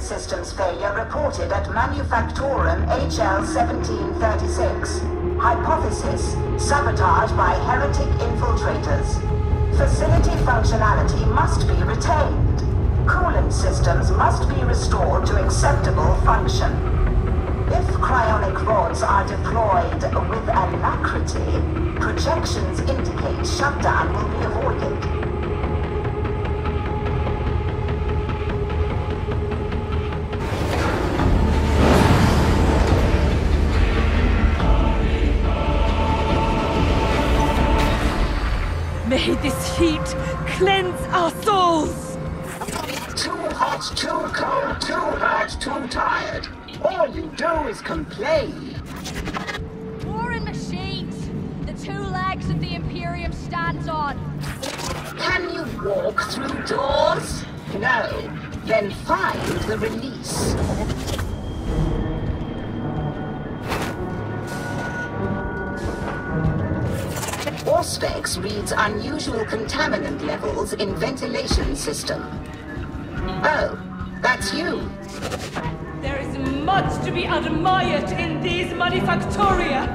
systems failure reported at Manufactorum HL-1736. Hypothesis, sabotage by heretic infiltrators. Facility functionality must be retained. Coolant systems must be restored to acceptable function. If cryonic rods are deployed with alacrity, projections indicate shutdown will be avoided. Complain. Warring machines! The two legs that the Imperium stands on. Can you walk through doors? No. Then find the release. Auspex reads unusual contaminant levels in ventilation system. Oh, that's you. There is to be admired in these manufactoria.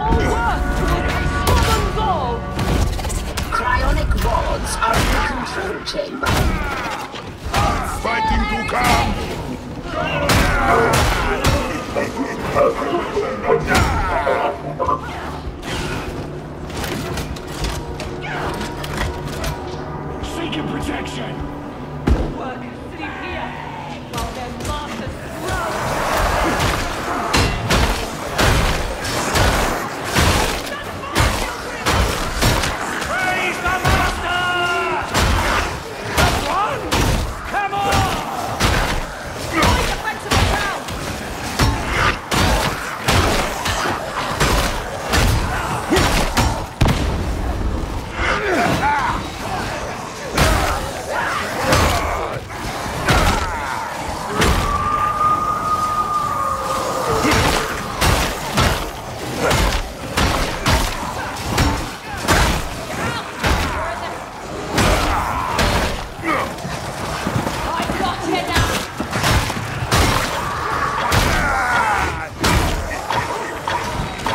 All work towards a common goal. Cryonic rods are in the control chamber. Fighting to come! Seeking protection!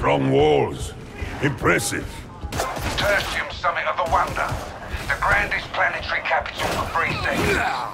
Strong walls. Impressive. Tertium Summit of the Wonder. The grandest planetary capital for free sex.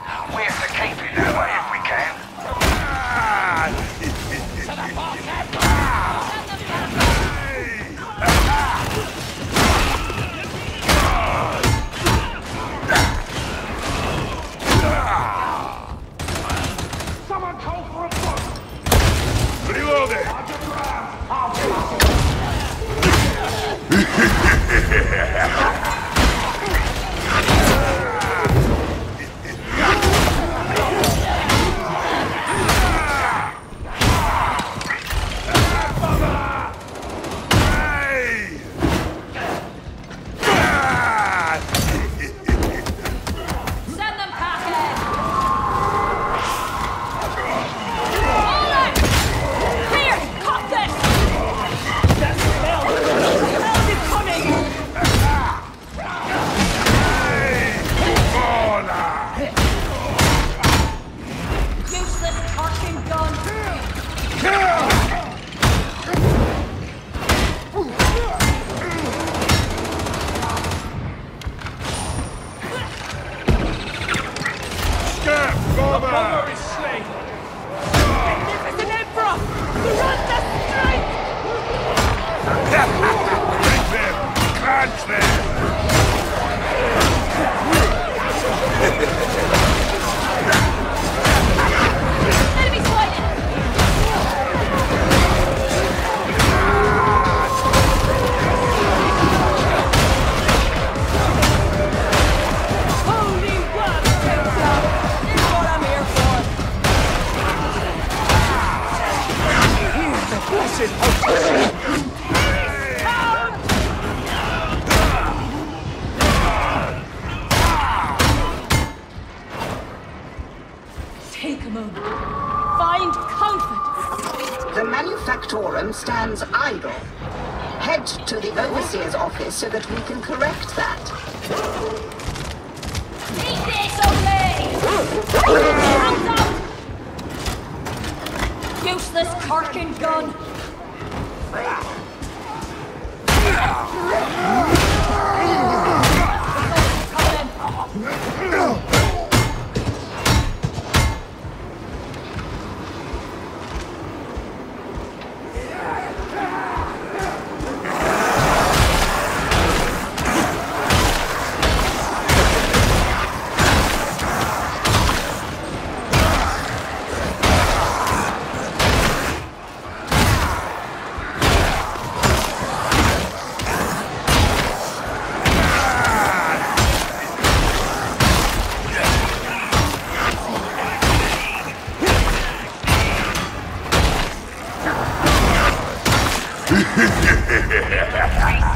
Nice.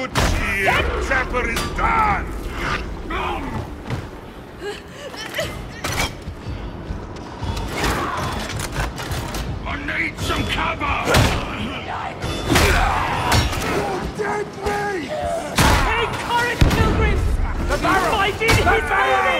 good cheer. Zapper is done. I need some cover. You did me. Take courage, pilgrims. The barrel. I did his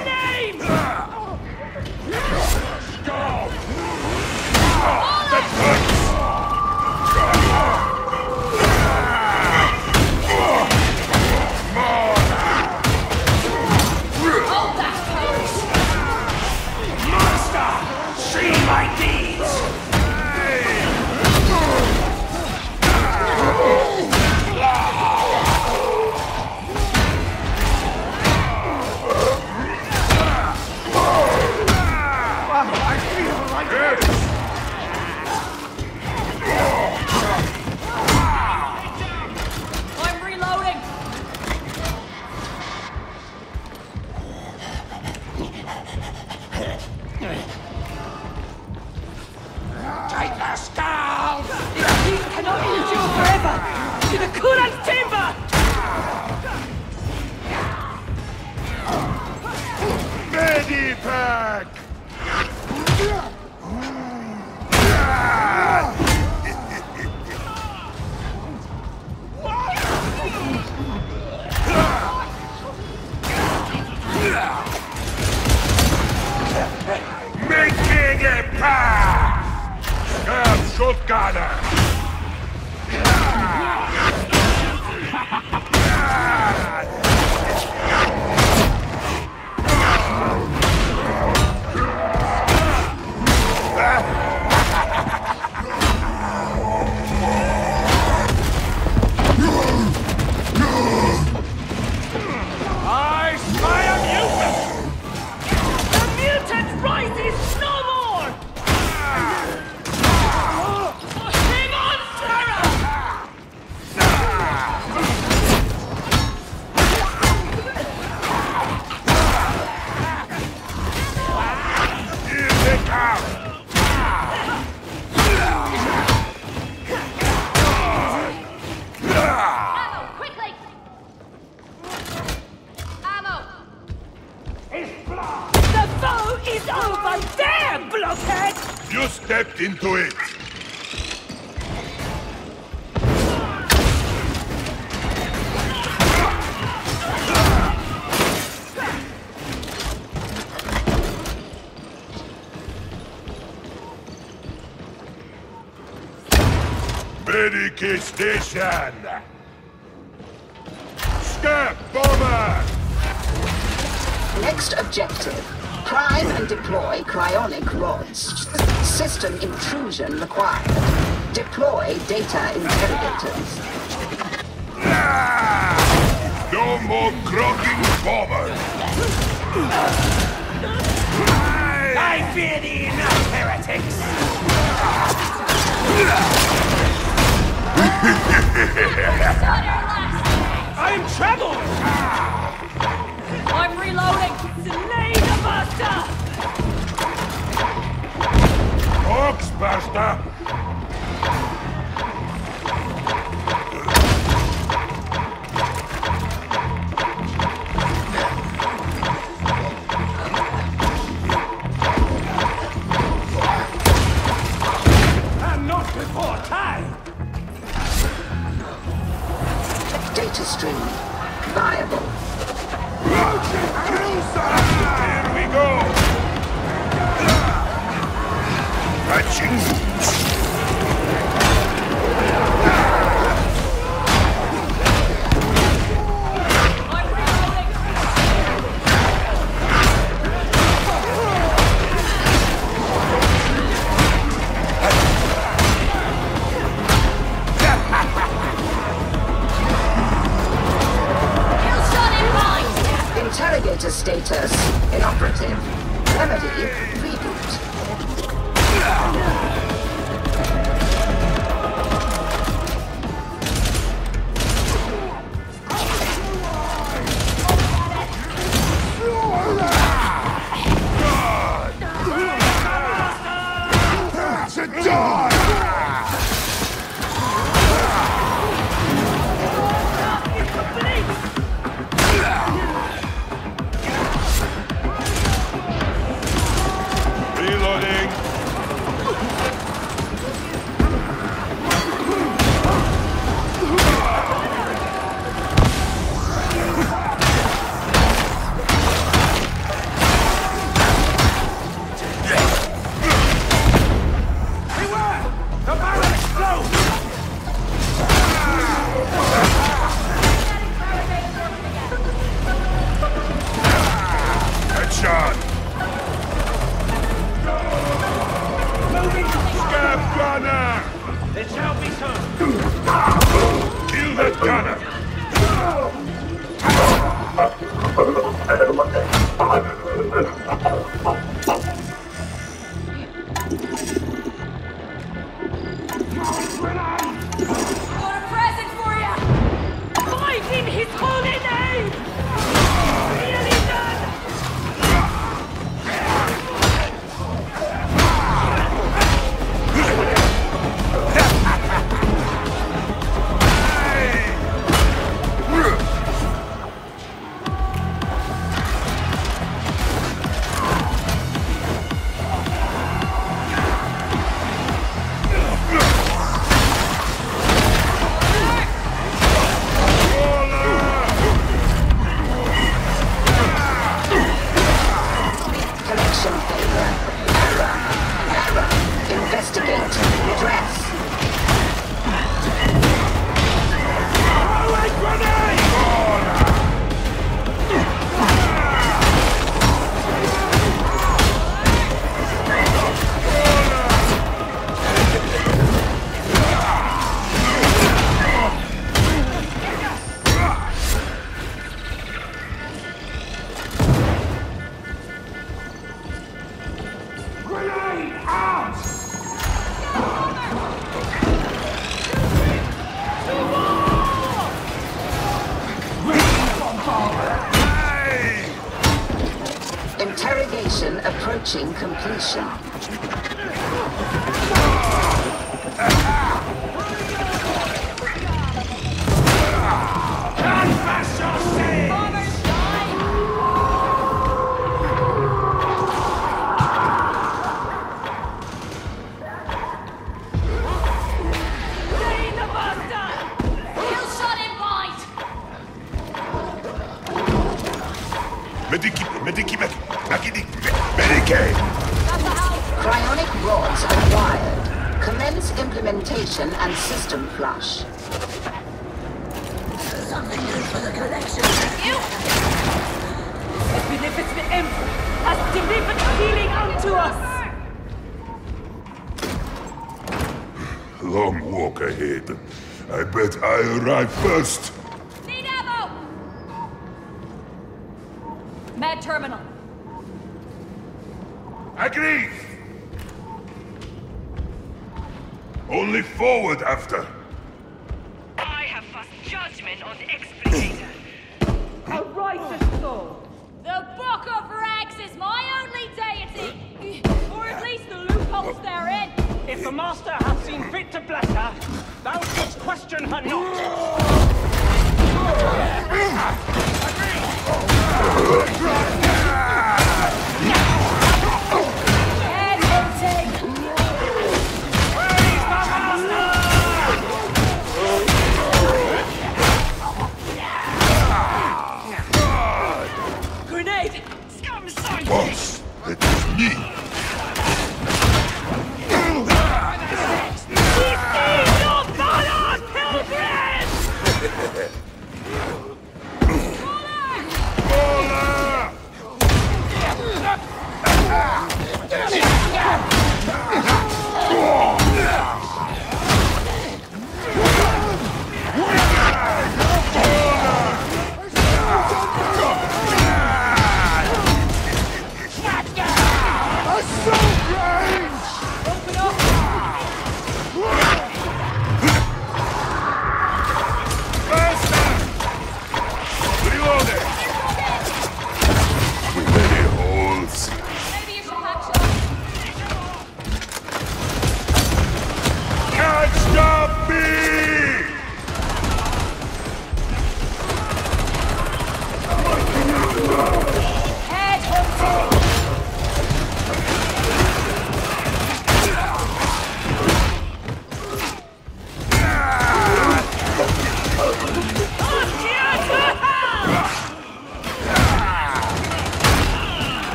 Got her! I am troubled! I'm reloading! Slay the buster! Poxburster!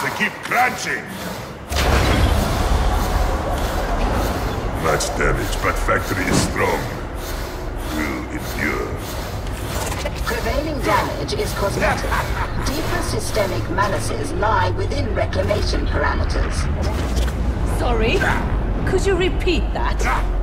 to keep crunching. Much damage, but factory is strong. Will endure. Prevailing damage is cosmetic. Deeper systemic malices lie within reclamation parameters. Sorry? Could you repeat that?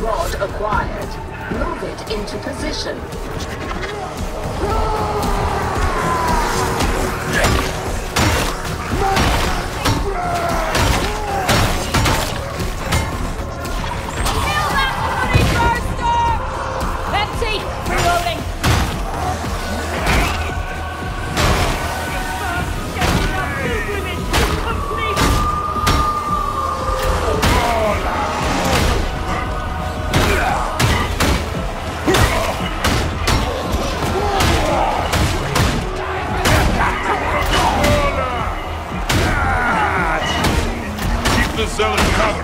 rod acquired. Move it into position. just selling cover.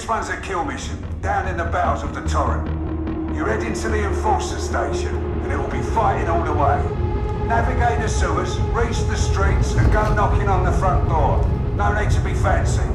This one's a kill mission, down in the bowels of the torrent. You're heading to the Enforcer Station, and it will be fighting all the way. Navigate the sewers, reach the streets, and go knocking on the front door. No need to be fancy.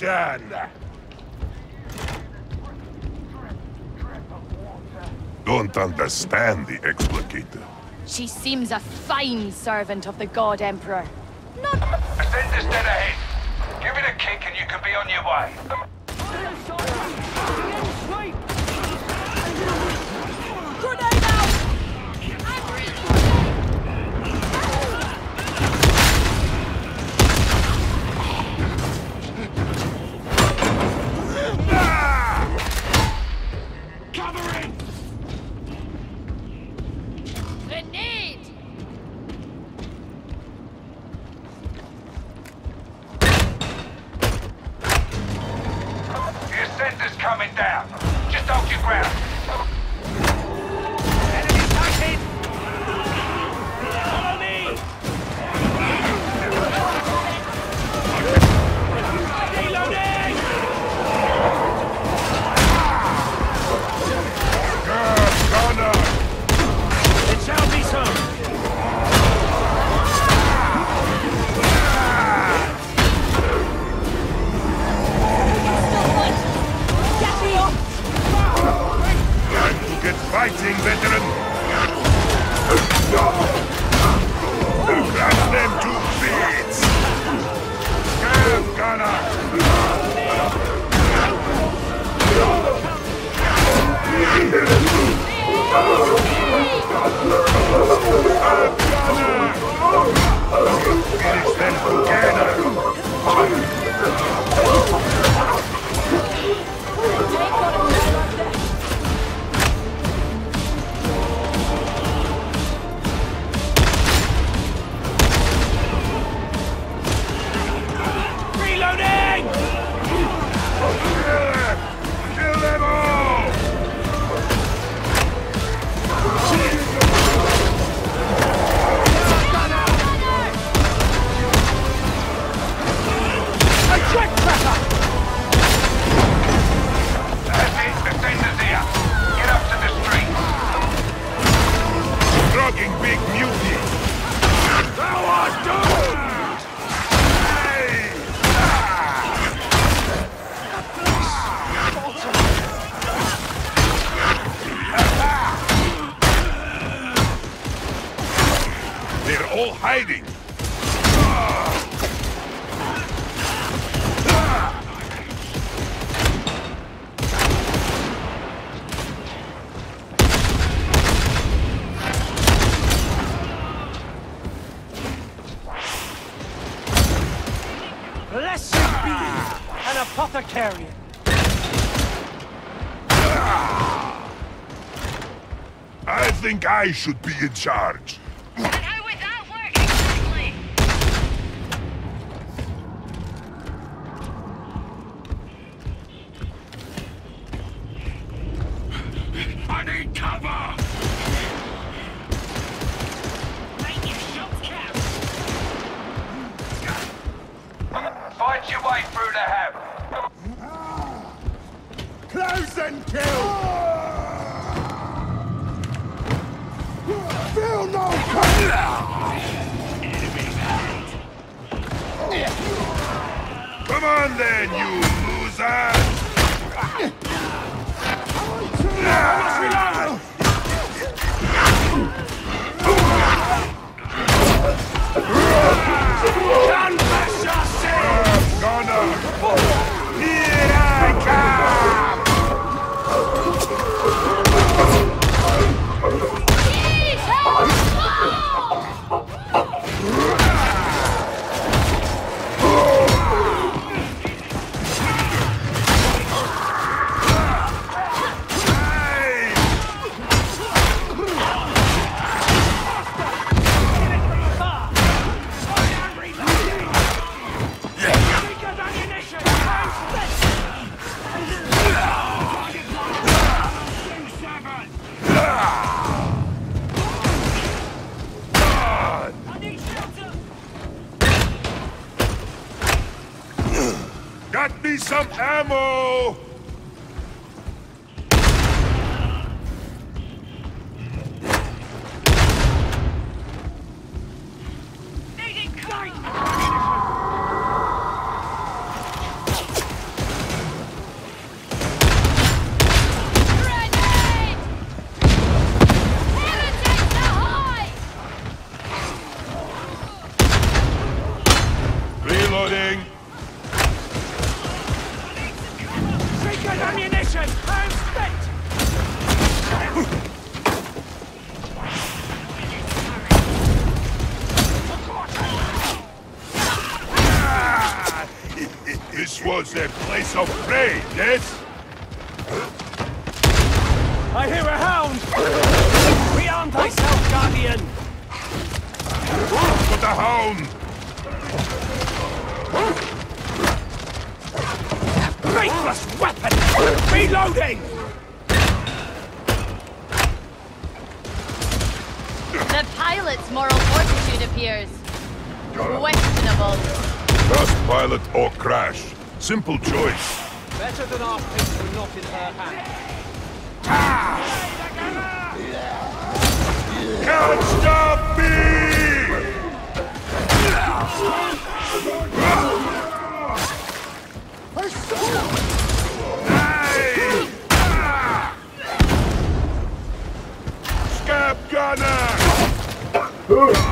Medicae! Don't understand the explicator. She seems a fine servant of the God Emperor. Ascend is dead ahead. Give it a kick and you can be on your way. Coming down. Just hold your ground. Fighting, veteran! Crush them to bits! Gunner! Finish them together! Big! Thou art! Hey! Ah! They're all hiding! Apothecarian. I think I should be in charge. Simple choice. Better than our were not in her. Ah! Can't stop me! Ah! Scab! Gunner!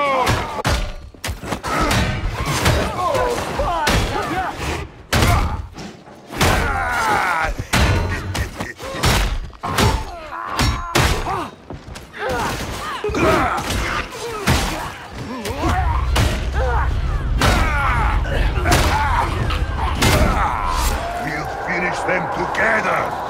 together.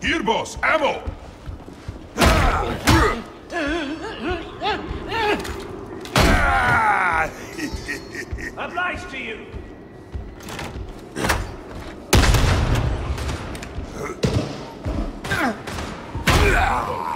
Here, boss! Ammo! Obliged to you! Ah!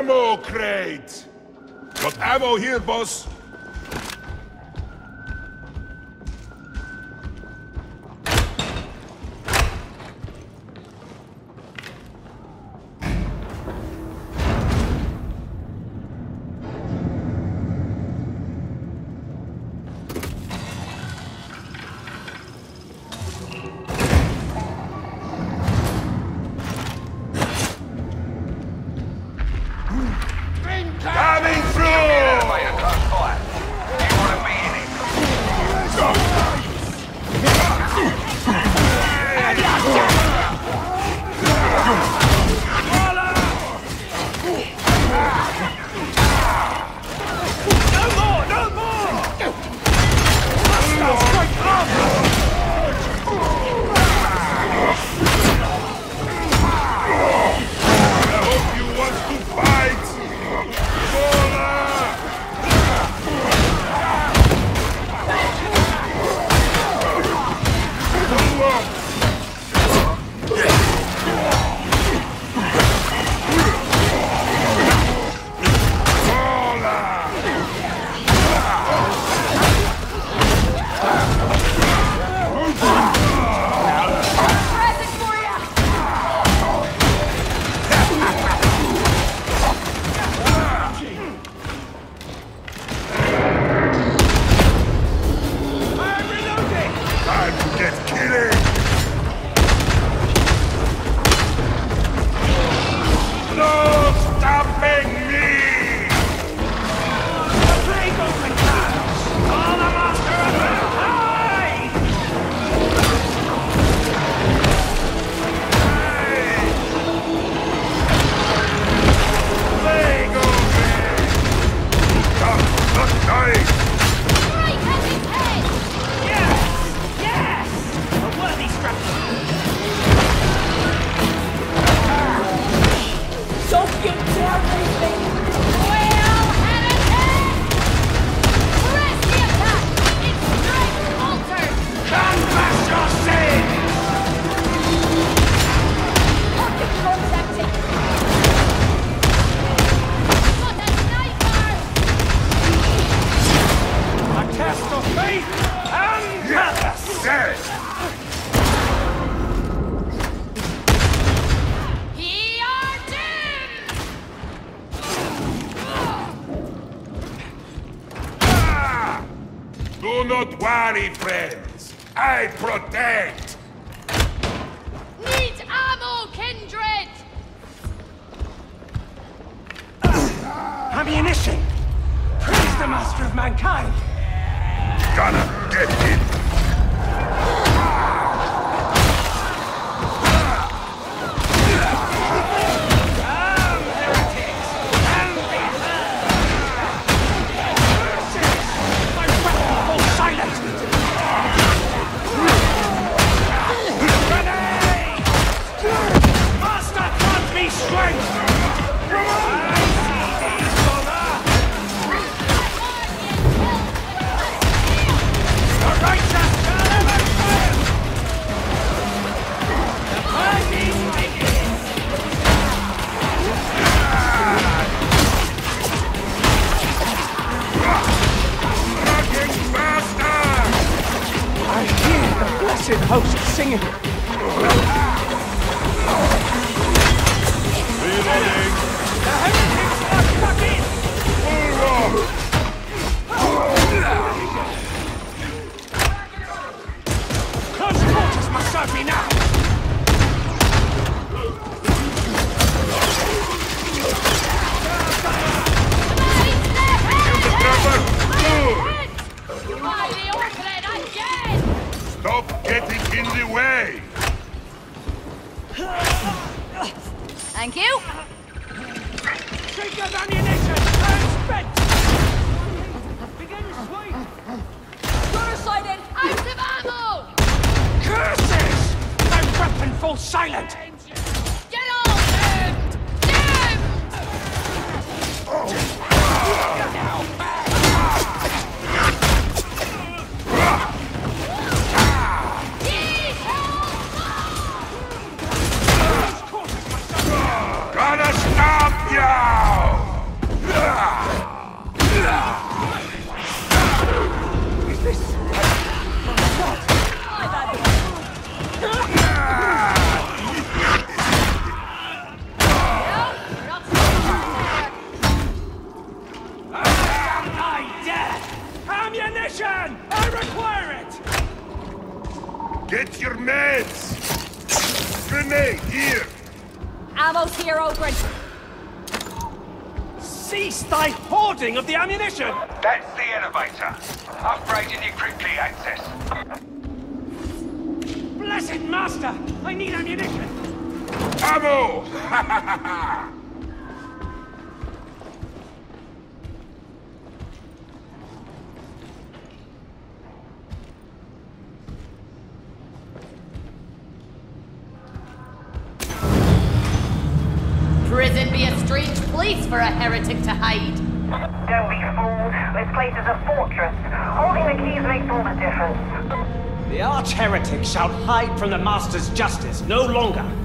Ammo? Crate! Got ammo here, boss! The! That's hide from the master's justice no longer.